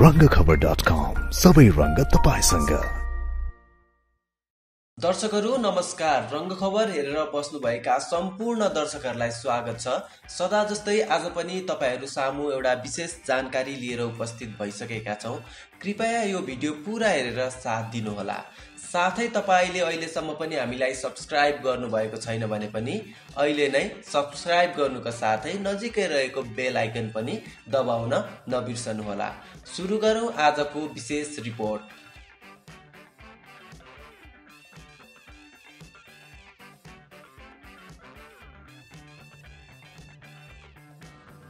रङ्गखबर dot कम सबै रङ्ग तपाईँसँग दर्शकहरू नमस्कार। रङ्ग खबर हेरेर बस्नुभएका सम्पूर्ण दर्शकहरूलाई स्वागत छ। सदा जस्तै आज पनि तपाईँहरू सामु एउटा विशेष जानकारी लिएर उपस्थित भइसकेका छौँ। कृपया यो भिडियो पुरा हेरेर साथ दिनुहोला। साथै तपाईँले अहिलेसम्म पनि हामीलाई सब्सक्राइब गर्नुभएको छैन भने पनि अहिले नै सब्सक्राइब गर्नुका साथै नजिकै रहेको बेल आइकन पनि दबाउन नबिर्सनुहोला। सुरु गरौँ आजको विशेष रिपोर्ट।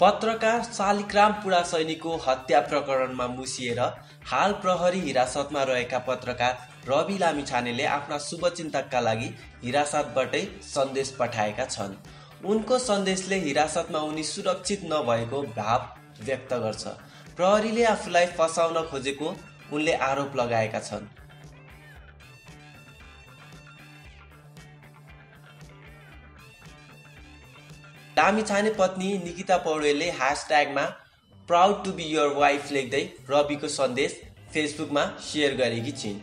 पत्रकार शालिग्राम पुरा सैनिकको हत्या प्रकरणमा मुसिएर हाल प्रहरी हिरासतमा रहेका पत्रकार रवि लामिछानेले आफ्ना शुभचिन्तकका लागि हिरासतबाटै सन्देश पठाएका छन्। उनको सन्देशले हिरासतमा उनी सुरक्षित नभएको भाव व्यक्त गर्छ। प्रहरीले आफूलाई फसाउन खोजेको उनले आरोप लगाएका छन्। लामिछाने पत्नी निकिता पौडेलले ह्यासट्यागमा proud to be your wife लेख्दै रविको सन्देश फेसबुकमा सेयर गरेकी छिन्।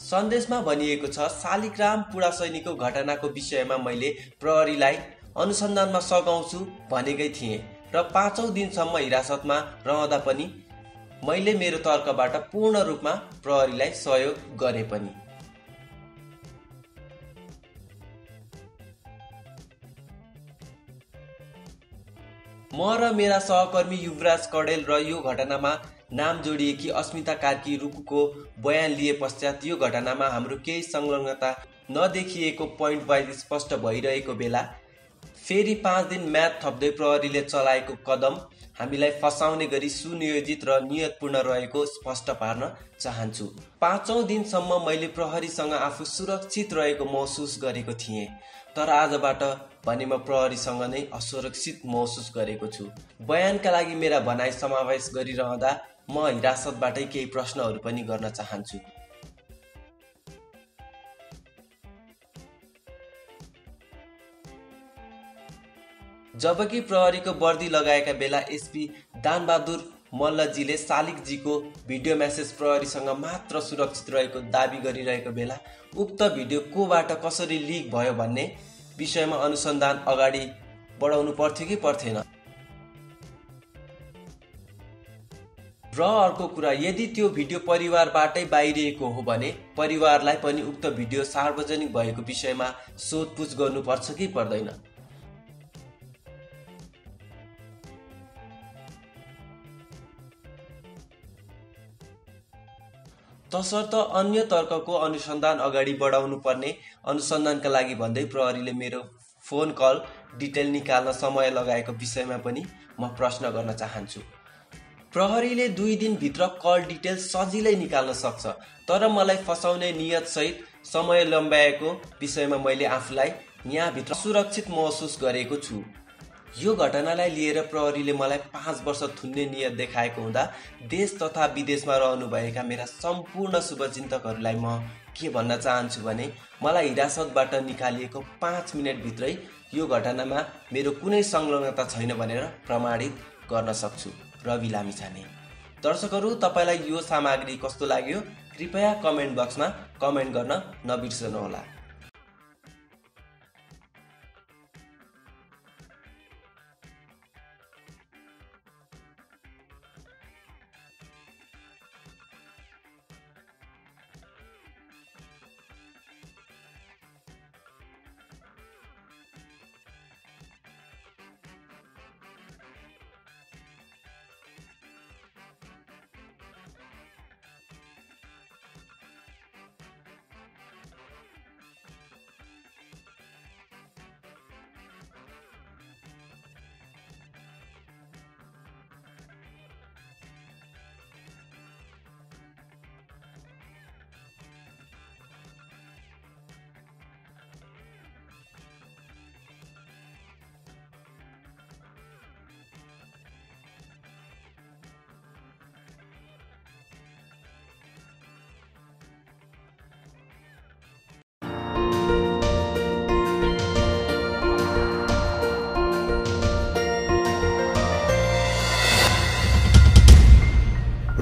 सन्देशमा भनिएको छ शालिग्राम पुरा सैनिकको घटनाको विषयमा मैले प्रहरीलाई अनुसन्धानमा सघाउँछु भनेकै थिएँ र पाँचौँ दिनसम्म हिरासतमा रहँदा पनि मैले मेरो तर्कबाट पूर्ण रूपमा प्रहरीलाई सहयोग गरे पनि। म र मेरा सहकर्मी युवराज कडेल र यो घटनामा नाम जोडिएकी अस्मिता कार्की रुकुको बयान लिए पश्चात यो घटनामा हाम्रो केही संलग्नता नदेखिएको पोइन्ट वाइज स्पष्ट भइरहेको बेला फेरि पाँच दिन म्याथ थप्दै प्रहरीले चलाएको कदम हामीलाई फसाउने गरी सुनियोजित र नियतपूर्ण रहेको स्पष्ट पार्न चाहन्छु। पाँचौँ दिनसम्म मैले प्रहरीसँग आफू सुरक्षित रहेको महसुस गरेको थिएँ। तर आजबाट भने म प्रहरीसँग नै असुरक्षित महसुस गरेको छु। बयानका लागि मेरा भनाइ समावेश गरिरहँदा म हिरासतबाटै केही प्रश्नहरू पनि गर्न चाहन्छु। जबकि प्रहरीको वर्दी लगाएका बेला एसपी दानबहादुर मल्लजीले शालिकजीको भिडियो मेसेज प्रहरीसँग मात्र सुरक्षित रहेको दावी गरिरहेको बेला उक्त भिडियो कोबाट कसरी लिक भयो भन्ने विषयमा अनुसन्धान अगाडि बढाउनु पर्थ्यो कि पर्थेन? र अर्को कुरा यदि त्यो भिडियो परिवारबाटै बाहिरिएको हो भने परिवारलाई पनि उक्त भिडियो सार्वजनिक भएको विषयमा सोधपुछ गर्नुपर्छ कि पर्दैन? तसर्थ अन्य तर्कको अनुसन्धान अगाडि बढाउनु पर्ने अनुसन्धानका लागि भन्दै प्रहरीले मेरो फोन कल डिटेल निकाल्न समय लगाएको विषयमा पनि म प्रश्न गर्न चाहन्छु। प्रहरीले दुई दिनभित्र कल डिटेल सजिलै निकाल्न सक्छ तर मलाई फसाउने नियतसहित समय लम्ब्याएको विषयमा मैले आफूलाई यहाँभित्र सुरक्षित महसुस गरेको छु। यो घटनालाई लिएर प्रहरीले मलाई पाँच वर्ष थुन्ने नियत देखाएको हुँदा देश तथा विदेशमा रहनुभएका मेरा सम्पूर्ण शुभचिन्तकहरूलाई म के भन्न चाहन्छु भने मलाई हिरासतबाट निकालिएको पाँच मिनटभित्रै यो घटनामा मेरो कुनै संलग्नता छैन भनेर प्रमाणित गर्न सक्छु। रवि लामिछाने। दर्शकहरू तपाईँलाई यो सामग्री कस्तो लाग्यो? कृपया कमेन्ट बक्समा कमेन्ट गर्न नबिर्सनुहोला।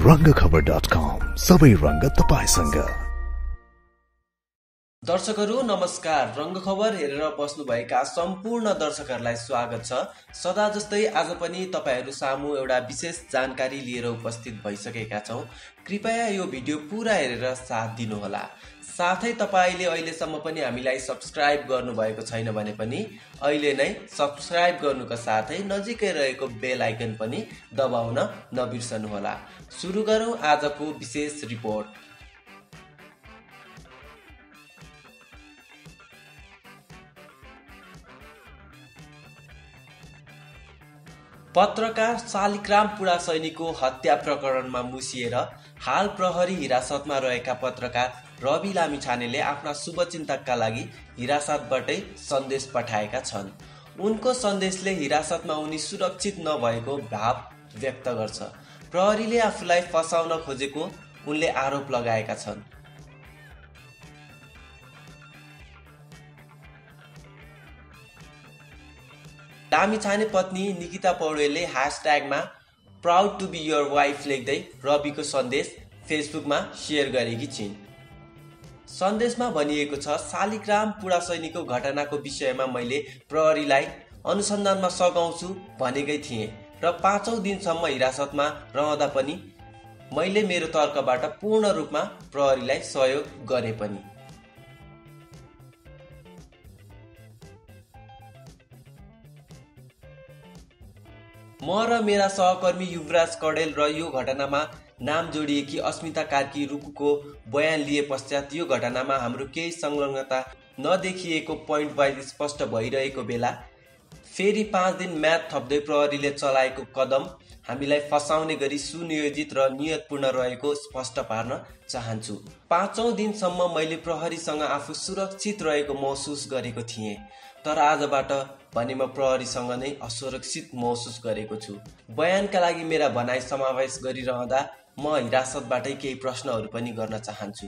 रङ्गखबर.com सबै रङ्ग तपाईँसँग दर्शकहरू नमस्कार। रङ्ग खबर हेरेर बस्नुभएका सम्पूर्ण दर्शकहरूलाई स्वागत छ। सदा जस्तै आज पनि तपाईँहरू सामु एउटा विशेष जानकारी लिएर उपस्थित भइसकेका छौँ। कृपया यो भिडियो पुरा हेरेर साथ दिनुहोला। साथै तपाईँले अहिलेसम्म पनि हामीलाई सब्सक्राइब गर्नुभएको छैन भने पनि अहिले नै सब्सक्राइब गर्नुका साथै नजिकै रहेको बेल आइकन पनि दबाउन नबिर्सनुहोला। सुरु गरौँ आजको विशेष रिपोर्ट। पत्रकार शालिग्राम पुरा सैनिकको हत्या प्रकरणमा मुसिएर हाल प्रहरी हिरासतमा रहेका पत्रकार रवि लामिछानेले आफ्ना शुभचिन्तकका लागि हिरासतबाटै सन्देश पठाएका छन्। उनको सन्देशले हिरासतमा उनी सुरक्षित नभएको भाव व्यक्त गर्छ। प्रहरीले आफूलाई फसाउन खोजेको उनले आरोप लगाएका छन्। लामिछाने पत्नी निकिता पौडेलले ह्यासट्यागमा proud to be your wife लेख्दै रविको सन्देश फेसबुकमा सेयर गरेकी छिन्। सन्देशमा भनिएको छ शालिग्राम पुरा सैनिकको घटनाको विषयमा मैले प्रहरीलाई अनुसन्धानमा सघाउँछु भनेकै थिएँ र पाँचौँ दिनसम्म हिरासतमा रहँदा पनि मैले मेरो तर्कबाट पूर्ण रूपमा प्रहरीलाई सहयोग गरे पनि। म र मेरा सहकर्मी युवराज कडेल र यो घटनामा नाम जोडिएकी अस्मिता कार्की रुकुको बयान लिए पश्चात यो घटनामा हाम्रो केही संलग्नता नदेखिएको पोइन्ट वाइज स्पष्ट भइरहेको बेला फेरि पाँच दिन म्याथ थप्दै प्रहरीले चलाएको कदम हामीलाई फसाउने गरी सुनियोजित र नियतपूर्ण रहेको स्पष्ट पार्न चाहन्छु। पाँचौँ दिनसम्म मैले प्रहरीसँग आफू सुरक्षित रहेको महसुस गरेको थिएँ। तर आजबाट भने म प्रहरीसँग नै असुरक्षित महसुस गरेको छु। बयानका लागि मेरा भनाइ समावेश गरिरहँदा म हिरासतबाटै केही प्रश्नहरू पनि गर्न चाहन्छु।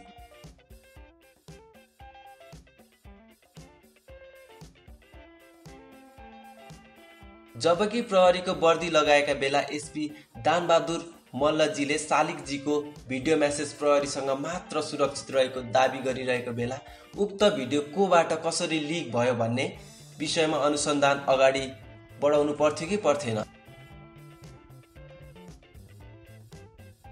जबकि प्रहरीको वर्दी लगाएका बेला एसपी दानबहादुर मल्लजीले शालिकजीको भिडियो म्यासेज प्रहरीसँग मात्र सुरक्षित रहेको दावी गरिरहेको बेला उक्त भिडियो कोबाट कसरी लिक भयो भन्ने विषयमा अनुसन्धान अगाडि बढाउनु पर्थ्यो कि पर्थेन?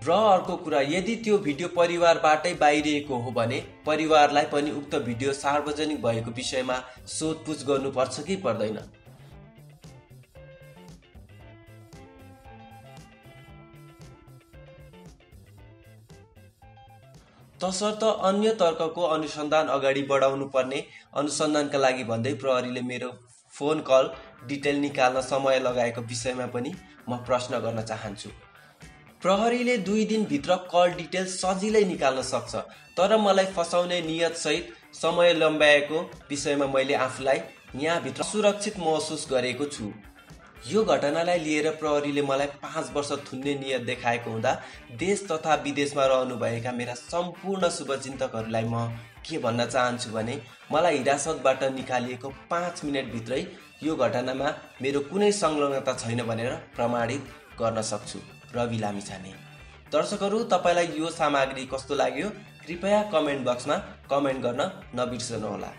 र अर्को कुरा यदि त्यो भिडियो परिवारबाटै बाहिरिएको हो भने परिवारलाई पनि उक्त भिडियो सार्वजनिक भएको विषयमा सोधपुछ गर्नुपर्छ कि पर्दैन? तसर्थ अन्य तर्कको अनुसन्धान अगाडि बढाउनु पर्ने अनुसन्धानका लागि भन्दै प्रहरीले मेरो फोन कल डिटेल निकाल्न समय लगाएको विषयमा पनि म प्रश्न गर्न चाहन्छु। प्रहरीले दुई दिनभित्र कल डिटेल सजिलै निकाल्न सक्छ तर मलाई फसाउने नियतसहित समय लम्ब्याएको विषयमा मैले आफूलाई यहाँभित्र सुरक्षित महसुस गरेको छु। यो घटनालाई लिएर प्रहरीले मलाई पाँच वर्ष थुन्ने नियत देखाएको हुँदा देश तथा विदेशमा रहनुभएका मेरा सम्पूर्ण शुभचिन्तकहरूलाई म के भन्न चाहन्छु भने मलाई हिरासतबाट निकालिएको पाँच मिनटभित्रै यो घटनामा मेरो कुनै संलग्नता छैन भनेर प्रमाणित गर्न सक्छु। रवि लामिछाने। दर्शकहरू तपाईँलाई यो सामग्री कस्तो लाग्यो? कृपया कमेन्ट बक्समा कमेन्ट गर्न नबिर्सनुहोला।